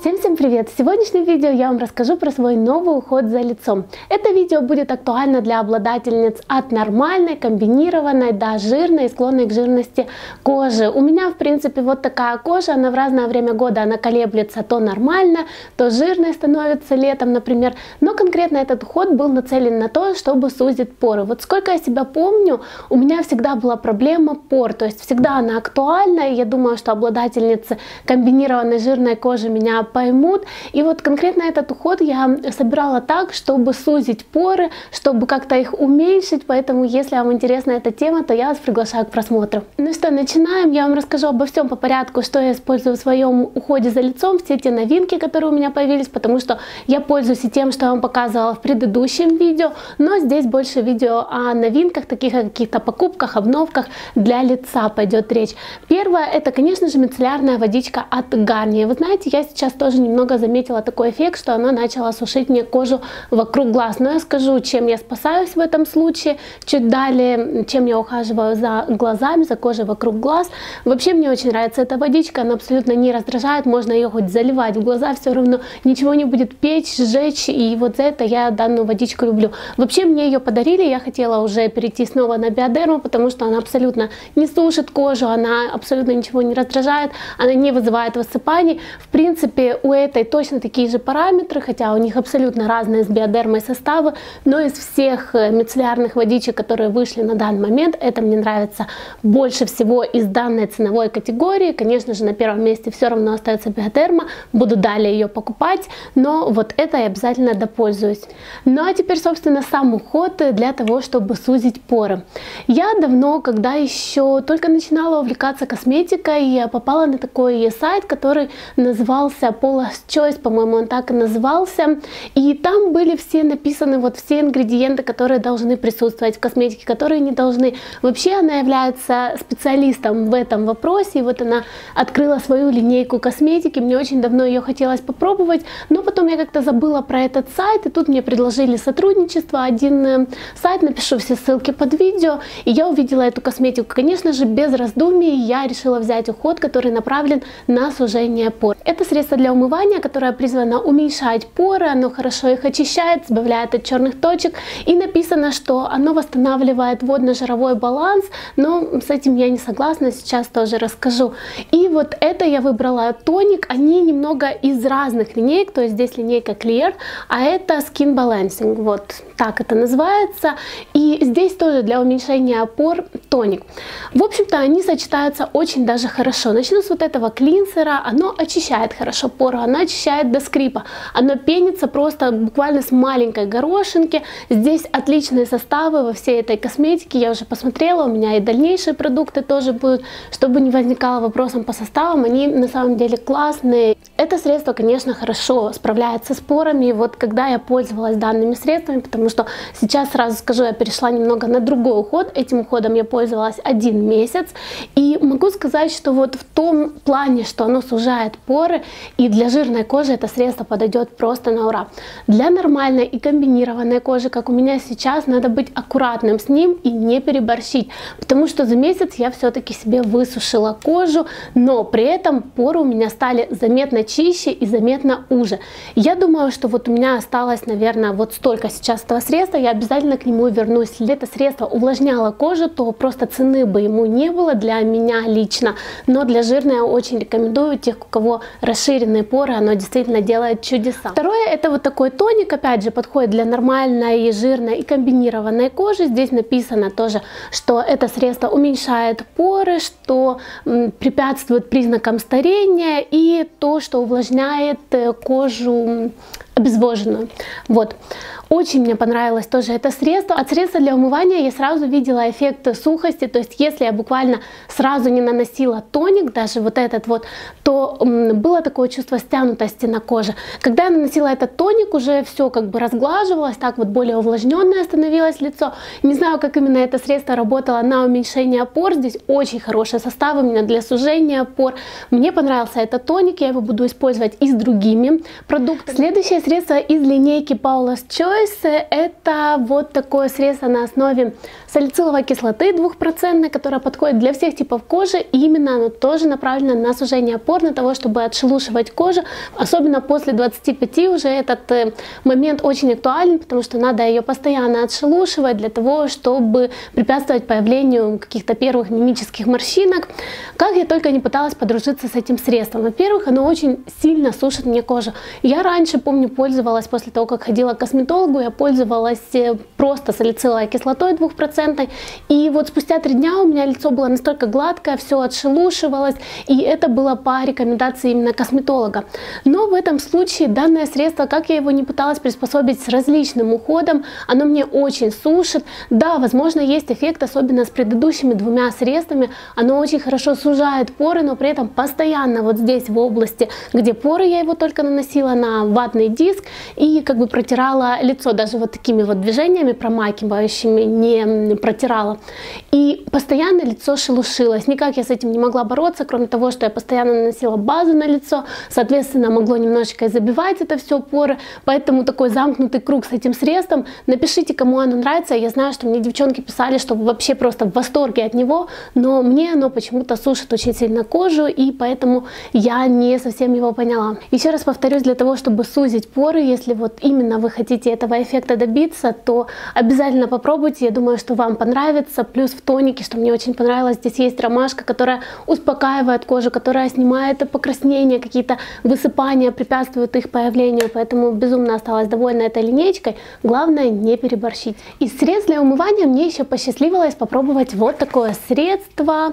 Всем-всем привет! В сегодняшнем видео я вам расскажу про свой новый уход за лицом. Это видео будет актуально для обладательниц от нормальной, комбинированной до жирной склонной к жирности кожи. У меня в принципе вот такая кожа, она в разное время года она колеблется то нормально, то жирной становится летом, например. Но конкретно этот уход был нацелен на то, чтобы сузить поры. Вот сколько я себя помню, у меня всегда была проблема пор, то есть всегда она актуальна, и я думаю, что обладательницы комбинированной жирной кожи меня поймут. И вот конкретно этот уход я собирала так, чтобы сузить поры, чтобы как-то их уменьшить. Поэтому, если вам интересна эта тема, то я вас приглашаю к просмотру. Ну что, начинаем. Я вам расскажу обо всем по порядку, что я использую в своем уходе за лицом, все те новинки, которые у меня появились, потому что я пользуюсь и тем, что я вам показывала в предыдущем видео, но здесь больше видео о новинках, таких как каких-то покупках, обновках для лица пойдет речь. Первое, это, конечно же, мицеллярная водичка от Гарни. Вы знаете, я сейчас тоже немного заметила такой эффект, что она начала сушить мне кожу вокруг глаз. Но я скажу, чем я спасаюсь в этом случае, чуть далее, чем я ухаживаю за глазами, за кожей вокруг глаз. Вообще мне очень нравится эта водичка, она абсолютно не раздражает, можно ее хоть заливать в глаза, все равно ничего не будет печь, сжечь, и вот за это я данную водичку люблю. Вообще мне ее подарили, я хотела уже перейти снова на биодерму, потому что она абсолютно не сушит кожу, она абсолютно ничего не раздражает, она не вызывает высыпаний. В принципе, у этой точно такие же параметры, хотя у них абсолютно разные с биодермой составы, но из всех э, мицеллярных водичек, которые вышли на данный момент, это мне нравится больше всего из данной ценовой категории. Конечно же, на первом месте все равно остается биодерма, буду далее ее покупать, но вот это я обязательно допользуюсь. Ну а теперь, собственно, сам уход для того, чтобы сузить поры. Я давно, когда еще только начинала увлекаться косметикой, попала на такой сайт, который назывался Paula's Choice, по-моему, он так и назывался. И там были все написаны вот все ингредиенты, которые должны присутствовать в косметике, которые не должны. Вообще она является специалистом в этом вопросе. И вот она открыла свою линейку косметики. Мне очень давно ее хотелось попробовать, но потом я как-то забыла про этот сайт. И тут мне предложили сотрудничество. Один э, сайт, напишу все ссылки под видео. И я увидела эту косметику. Конечно же, без раздумий я решила взять уход, который направлен на сужение пор. Это средство для умывания, которое призвано уменьшать поры, оно хорошо их очищает, избавляет от черных точек. И написано, что оно восстанавливает водно-жировой баланс, но с этим я не согласна, сейчас тоже расскажу. И вот это я выбрала тоник, они немного из разных линеек, то есть здесь линейка Clear, а это Skin Balancing, вот так это называется. И здесь тоже для уменьшения пор тоник. В общем-то, они сочетаются очень даже хорошо. Начну с вот этого клинсера, оно очищает хорошо пору, оно очищает до скрипа. Оно пенится просто буквально с маленькой горошинки. Здесь отличные составы во всей этой косметике. Я уже посмотрела, у меня и дальнейшие продукты тоже будут. Чтобы не возникало вопросом по составам, они на самом деле классные. Это средство, конечно, хорошо справляется с порами. Вот когда я пользовалась данными средствами, потому что сейчас сразу скажу, я перешла немного на другой уход. Этим уходом я пользовалась один месяц. И могу сказать, что вот в том плане, что оно сужает поры, и для жирной кожи это средство подойдет просто на ура. Для нормальной и комбинированной кожи, как у меня сейчас, надо быть аккуратным с ним и не переборщить, потому что за месяц я все-таки себе высушила кожу, но при этом поры у меня стали заметно чище и заметно уже. Я думаю, что вот у меня осталось, наверное, вот столько сейчас этого средства, я обязательно к нему вернусь. Если это средство увлажняло кожу, то просто цены бы ему не было для меня лично, но для жирной я очень рекомендую тех, у кого расширенные поры, оно действительно делает чудеса. Второе, это вот такой тоник, опять же, подходит для нормальной, жирной и комбинированной кожи. Здесь написано тоже, что это средство уменьшает поры, что препятствует признакам старения и то, что увлажняет э, кожу обезвоженную. Вот. Очень мне понравилось тоже это средство. От средства для умывания я сразу видела эффект сухости, то есть если я буквально сразу не наносила тоник, даже вот этот вот, то было такое чувство стянутости на коже. Когда я наносила этот тоник, уже все как бы разглаживалось, так вот более увлажненное становилось лицо. Не знаю, как именно это средство работало на уменьшение пор, здесь очень хороший состав именно для сужения пор. Мне понравился этот тоник, я его буду использовать и с другими продуктами. Следующее средство из линейки Paula's Choice Choice это вот такое средство на основе салициловой кислоты двухпроцентной, которая подходит для всех типов кожи. И именно оно тоже направлено на сужение пор, на того, чтобы отшелушивать кожу. Особенно после 25 уже этот э, момент очень актуален, потому что надо ее постоянно отшелушивать для того, чтобы препятствовать появлению каких-то первых мимических морщинок. Как я только не пыталась подружиться с этим средством. Во-первых, оно очень сильно сушит мне кожу. Я раньше, помню, пользовалась после того, как ходила к косметологу, я пользовалась э, просто салициловой кислотой 2%. И вот спустя три дня у меня лицо было настолько гладкое, все отшелушивалось. И это было по рекомендации именно косметолога. Но в этом случае данное средство, как я его не пыталась приспособить с различным уходом, оно мне очень сушит. Да, возможно, есть эффект, особенно с предыдущими двумя средствами. Оно очень хорошо сужает поры, но при этом постоянно вот здесь в области, где поры, я его только наносила на ватный диск и как бы протирала лицо даже вот такими вот движениями промакивающими, не протирала. И постоянно лицо шелушилось. Никак я с этим не могла бороться, кроме того, что я постоянно наносила базу на лицо, соответственно, могло немножечко и забивать это все поры, поэтому такой замкнутый круг с этим средством. Напишите, кому оно нравится. Я знаю, что мне девчонки писали, что вообще просто в восторге от него, но мне оно почему-то сушит очень сильно кожу, и поэтому я не совсем его поняла. Еще раз повторюсь, для того, чтобы сузить поры, если вот именно вы хотите этого эффекта добиться, то обязательно попробуйте. Я думаю, что вам понравится. Плюс в тонике, что мне очень понравилось, здесь есть ромашка, которая успокаивает кожу, которая снимает покраснения, какие-то высыпания, препятствует их появлению. Поэтому безумно осталась довольна этой линейкой. Главное не переборщить. Из средств для умывания мне еще посчастливилось попробовать вот такое средство.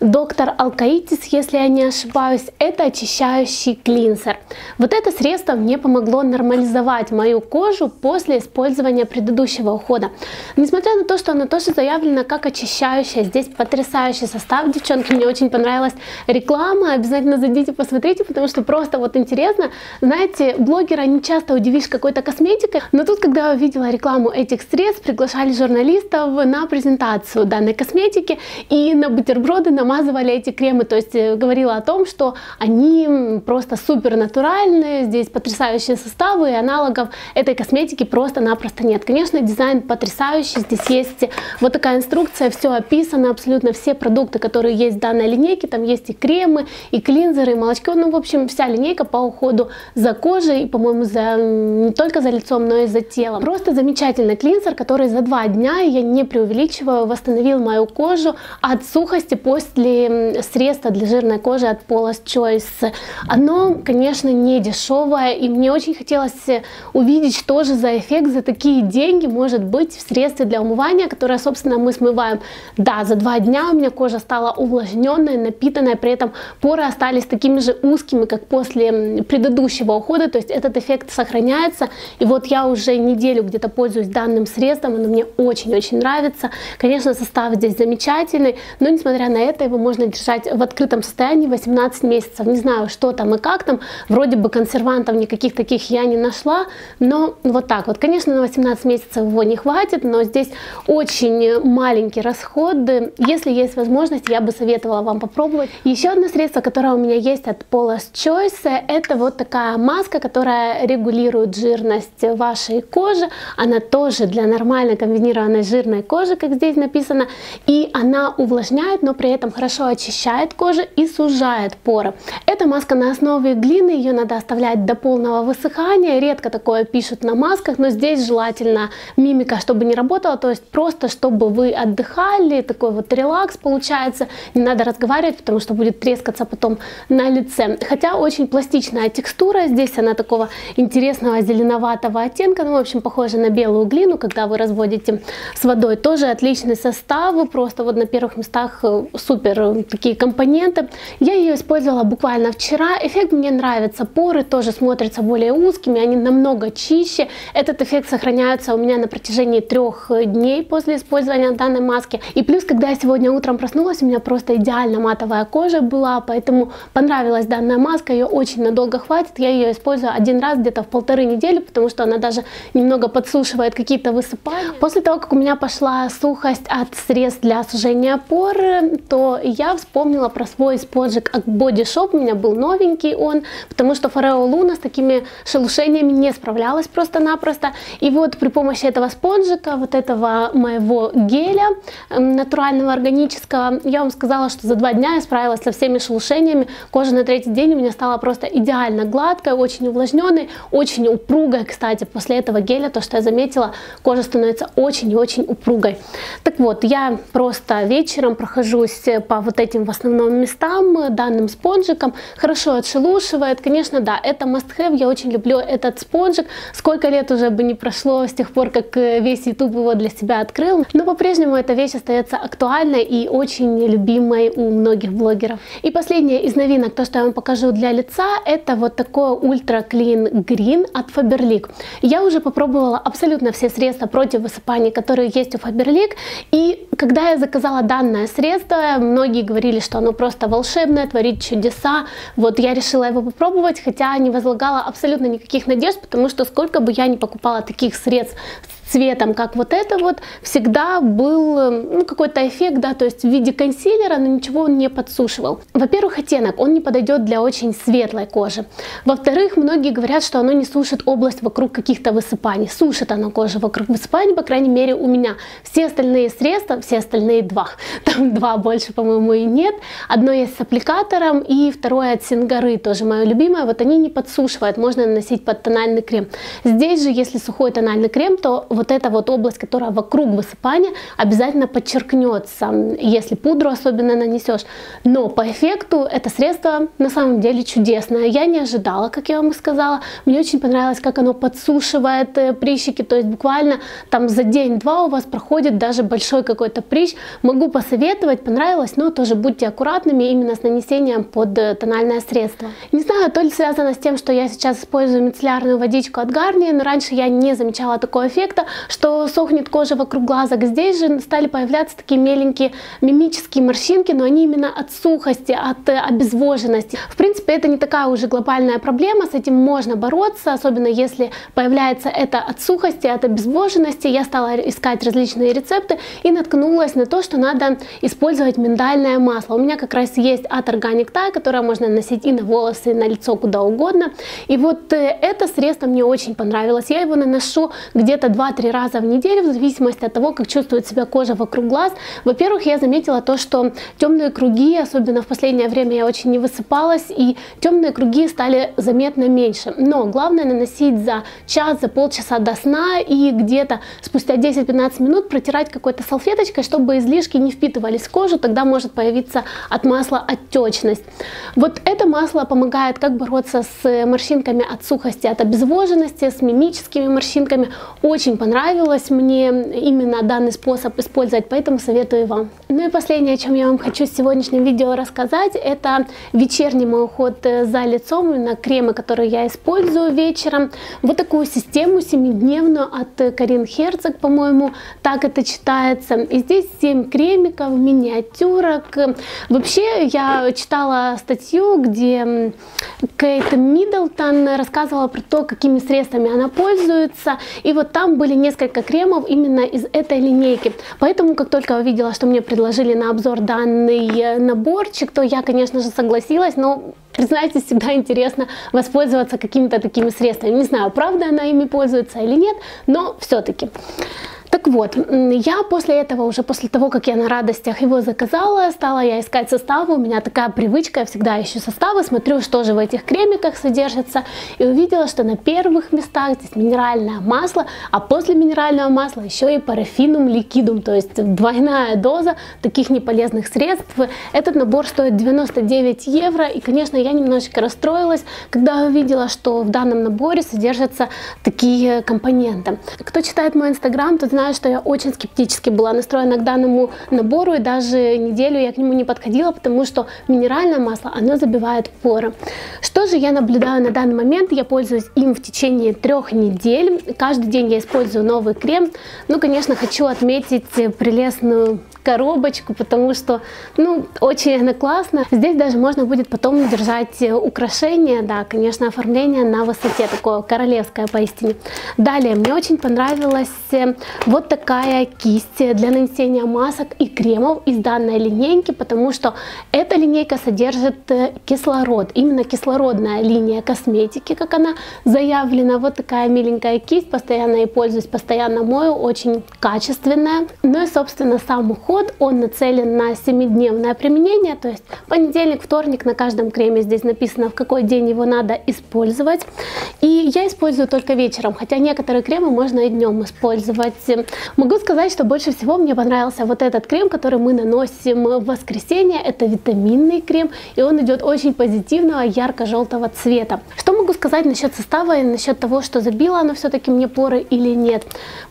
Доктор Алкаитис, если я не ошибаюсь, это очищающий клинсер. Вот это средство мне помогло нормализовать мою кожу после использования предыдущего ухода. Несмотря на то, что оно тоже заявлено как очищающее, здесь потрясающий состав, девчонки, мне очень понравилась реклама, обязательно зайдите, посмотрите, потому что просто вот интересно, знаете, блогера не часто удивишь какой-то косметикой, но тут, когда я увидела рекламу этих средств, приглашали журналистов на презентацию данной косметики и на бутерброды намазывали эти кремы, то есть э, говорила о том, что они просто супер натуральные, здесь потрясающие составы и аналогов этой косметики просто-напросто нет. Конечно, дизайн потрясающий, здесь есть вот такая инструкция, все описано, абсолютно все продукты, которые есть в данной линейке, там есть и кремы, и клинзеры, и молочко, ну, в общем, вся линейка по уходу за кожей, и, по-моему, за, не только за лицом, но и за телом. Просто замечательный клинзер, который за два дня, я не преувеличиваю, восстановил мою кожу от сухости после средства для жирной кожи от Paula's Choice. Оно, конечно, не дешевое, и мне очень хотелось увидеть, что же за эффект за такие деньги может быть в средстве для умывания, которое, собственно, мы смываем. Да, за два дня у меня кожа стала увлажненной, напитанной, при этом поры остались такими же узкими, как после предыдущего ухода, то есть этот эффект сохраняется. И вот я уже неделю где-то пользуюсь данным средством, оно мне очень-очень нравится. Конечно, состав здесь замечательный, но несмотря на это, его можно держать в открытом состоянии 18 месяцев. Не знаю, что там и как там, вроде бы консервантов никаких таких я не нашла, но вот так вот. Конечно, на 18 месяцев его не хватит, но здесь очень маленький расход. Если есть возможность, я бы советовала вам попробовать. Еще одно средство, которое у меня есть от Paula's Choice, это вот такая маска, которая регулирует жирность вашей кожи. Она тоже для нормальной комбинированной жирной кожи, как здесь написано. И она увлажняет, но при этом хорошо очищает кожу и сужает поры. Эта маска на основе глины, ее надо оставлять до полного высыхания. Редко такое пишут на масках, но здесь желательно мимика, чтобы не работала, то есть просто чтобы вы отдыхали, такой вот релакс получается. Не надо разговаривать, потому что будет трескаться потом на лице. Хотя очень пластичная текстура, здесь она такого интересного зеленоватого оттенка, ну в общем похожа на белую глину, когда вы разводите с водой. Тоже отличный состав, просто вот на первых местах э, супер э, такие компоненты. Я ее использовала буквально вчера, эффект мне нравится, поры тоже смотрятся более узкими, они намного чище. Этот эффект сохраняется у меня на протяжении трех дней после использования данной маски. И плюс, когда я сегодня утром проснулась, у меня просто идеально матовая кожа была, поэтому понравилась данная маска, ее очень надолго хватит. Я ее использую один раз где-то в полторы недели, потому что она даже немного подсушивает какие-то высыпания. После того, как у меня пошла сухость от средств для сужения пор, то я вспомнила про свой спонжик от Body Shop. У меня был новенький он, потому что Foreo Luna с такими шелушениями не справлялась просто-напросто просто-напросто. И вот при помощи этого спонжика, вот этого моего геля натурального, органического, я вам сказала, что за два дня я справилась со всеми шелушениями. Кожа на третий день у меня стала просто идеально гладкой, очень увлажненной, очень упругой, кстати. После этого геля, то, что я заметила, кожа становится очень и очень упругой. Так вот, я просто вечером прохожусь по вот этим в основном местам данным спонжиком. Хорошо отшелушивает. Конечно, да, это must have. Я очень люблю этот спонжик. Сколько лет уже бы не прошло с тех пор, как весь YouTube его для себя открыл. Но по-прежнему эта вещь остается актуальной и очень любимой у многих блогеров. И последняя из новинок, то, что я вам покажу для лица, это вот такой Ultra Clean Green от Faberlic. Я уже попробовала абсолютно все средства против высыпаний, которые есть у Faberlic. И когда я заказала данное средство, многие говорили, что оно просто волшебное, творит чудеса. Вот я решила его попробовать, хотя не возлагала абсолютно никаких надежд, потому что сколько бы я ни покупала таких средств цветом, как вот это вот, всегда был эм, ну, какой-то эффект, да, то есть в виде консилера, но ничего он не подсушивал. Во-первых, оттенок, он не подойдет для очень светлой кожи. Во-вторых, многие говорят, что оно не сушит область вокруг каких-то высыпаний. Сушит оно кожу вокруг высыпаний, по крайней мере, у меня. Все остальные средства, все остальные два, там два больше, по-моему, и нет. Одно есть с аппликатором, и второе от Сингары, тоже мое любимое, вот они не подсушивают, можно наносить под тональный крем. Здесь же, если сухой тональный крем, то вот эта вот область, которая вокруг высыпания, обязательно подчеркнется, если пудру особенно нанесешь. Но по эффекту это средство на самом деле чудесное. Я не ожидала, как я вам и сказала. Мне очень понравилось, как оно подсушивает э, прыщики, то есть буквально там за день-два у вас проходит даже большой какой-то прыщ. Могу посоветовать, понравилось, но тоже будьте аккуратными именно с нанесением под э, тональное средство. Не знаю, то ли связано с тем, что я сейчас использую мицеллярную водичку от Гарни, но раньше я не замечала такого эффекта что сохнет кожа вокруг глазок. Здесь же стали появляться такие меленькие мимические морщинки, но они именно от сухости, от э, обезвоженности. В принципе, это не такая уже глобальная проблема, с этим можно бороться, особенно если появляется это от сухости, от обезвоженности. Я стала искать различные рецепты и наткнулась на то, что надо использовать миндальное масло. У меня как раз есть от Organic Thai, которое можно носить и на волосы, и на лицо, куда угодно. И вот э, это средство мне очень понравилось. Я его наношу где-то 2-3 2 раза в неделю, в зависимости от того, как чувствует себя кожа вокруг глаз. Во-первых, я заметила то, что темные круги, особенно в последнее время я очень не высыпалась, и темные круги стали заметно меньше. Но главное наносить за час, за полчаса до сна и где-то спустя 10-15 минут протирать какой-то салфеточкой, чтобы излишки не впитывались в кожу, тогда может появиться от масла отечность. Вот это масло помогает как бороться с морщинками от сухости, от обезвоженности, с мимическими морщинками. Очень понравилось понравилось мне именно данный способ использовать, поэтому советую вам. Ну и последнее, о чем я вам хочу в сегодняшнем видео рассказать, это вечерний мой уход э, за лицом, именно кремы, которые я использую вечером. Вот такую систему семидневную от Карин Херцог, по-моему, так это читается. И здесь 7 кремиков, миниатюрок. Вообще, я читала статью, где Кейт Миддлтон рассказывала про то, какими средствами она пользуется. И вот там были несколько кремов именно из этой линейки. Поэтому, как только увидела, что мне предложили на обзор данный э, наборчик, то я, конечно же, согласилась, но признайтесь, всегда интересно воспользоваться какими-то такими средствами. Не знаю, правда она ими пользуется или нет, но все-таки. Так вот, я после этого, уже после того, как я на радостях его заказала, стала я искать составы. У меня такая привычка, я всегда ищу составы, смотрю, что же в этих кремиках содержится. И увидела, что на первых местах здесь минеральное масло, а после минерального масла еще и парафинум ликидум, то есть двойная доза таких неполезных средств. Этот набор стоит 99 евро. И, конечно, я немножечко расстроилась, когда увидела, что в данном наборе содержатся такие компоненты. Кто читает мой инстаграм, тот знаю, что я очень скептически была настроена к данному набору, и даже неделю я к нему не подходила, потому что минеральное масло, оно забивает поры. Что же я наблюдаю на данный момент? Я пользуюсь им в течение трех недель. Каждый день я использую новый крем. Ну, конечно, хочу отметить прелестную коробочку, потому что, ну, очень она классно. Здесь даже можно будет потом держать украшения, да, конечно, оформление на высоте, такое королевское поистине. Далее, мне очень понравилась э, вот такая кисть для нанесения масок и кремов из данной линейки, потому что эта линейка содержит э, кислород, именно кислородная линия косметики, как она заявлена. Вот такая миленькая кисть, постоянно ей пользуюсь, постоянно мою, очень качественная. Ну и, собственно, сам уход, он нацелен на 7-дневное применение, то есть понедельник, вторник на каждом креме здесь написано, в какой день его надо использовать. И я использую только вечером, хотя некоторые кремы можно и днем использовать. Могу сказать, что больше всего мне понравился вот этот крем, который мы наносим в воскресенье. Это витаминный крем, и он идет очень позитивного ярко-желтого цвета. Что могу сказать насчет состава и насчет того, что забило оно все-таки мне поры или нет?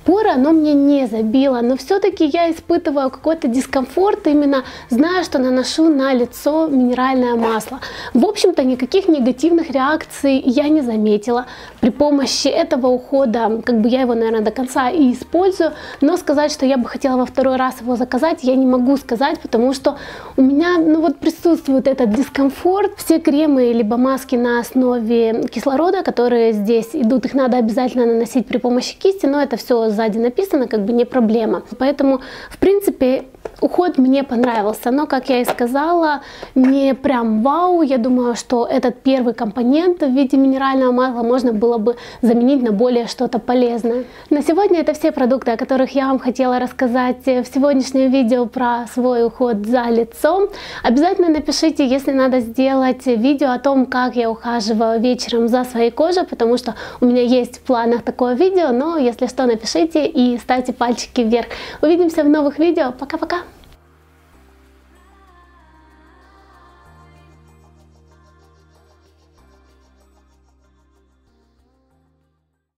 Поры оно мне не забило, но все-таки я испытываю какой-то дискомфорт именно зная, что наношу на лицо минеральное масло. В общем-то, никаких негативных реакций я не заметила. При помощи этого ухода, как бы я его, наверное, до конца и использую, но сказать, что я бы хотела во второй раз его заказать, я не могу сказать, потому что у меня, ну вот присутствует этот дискомфорт. Все кремы либо маски на основе кислорода, которые здесь идут, их надо обязательно наносить при помощи кисти, но это все сзади написано, как бы не проблема. Поэтому, в принципе, Уход мне понравился, но, как я и сказала, не прям вау. Я думаю, что этот первый компонент в виде минерального масла можно было бы заменить на более что-то полезное. На сегодня это все продукты, о которых я вам хотела рассказать в сегодняшнем видео про свой уход за лицом. Обязательно напишите, если надо сделать видео о том, как я ухаживаю вечером за своей кожей, потому что у меня есть в планах такое видео, но если что, напишите и ставьте пальчики вверх. Увидимся в новых видео. Пока-пока!